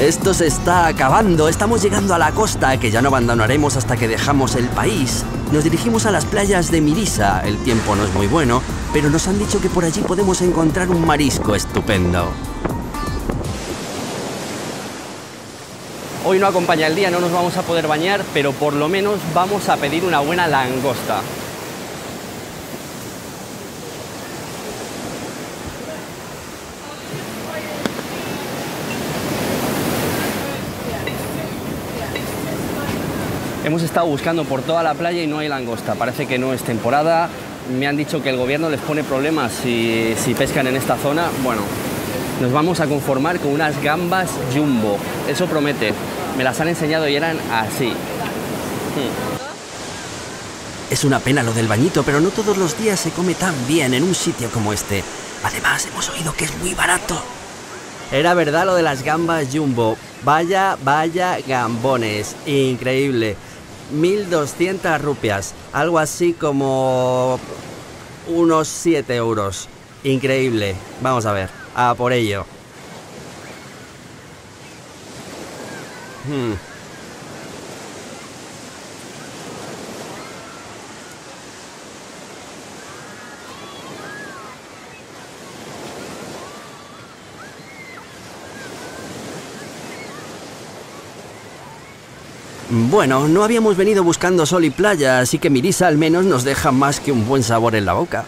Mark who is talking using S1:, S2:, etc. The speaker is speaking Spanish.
S1: Esto se está acabando, estamos llegando a la costa, que ya no abandonaremos hasta que dejamos el país. Nos dirigimos a las playas de Mirisa, el tiempo no es muy bueno, pero nos han dicho que por allí podemos encontrar un marisco estupendo.
S2: Hoy no acompaña el día, no nos vamos a poder bañar, pero por lo menos vamos a pedir una buena langosta. Hemos estado buscando por toda la playa y no hay langosta. Parece que no es temporada. Me han dicho que el gobierno les pone problemas si, pescan en esta zona. Bueno, nos vamos a conformar con unas gambas jumbo. Eso promete. Me las han enseñado y eran así.
S1: Es una pena lo del bañito, pero no todos los días se come tan bien en un sitio como este. Además, hemos oído que es muy barato. Era verdad lo de las gambas jumbo. Vaya, vaya gambones. Increíble. 1200 rupias. Algo así como unos 7 euros. Increíble. Vamos a ver. A por ello. Hmm. Bueno, no habíamos venido buscando sol y playa, así que Mirisa al menos nos deja más que un buen sabor en la boca.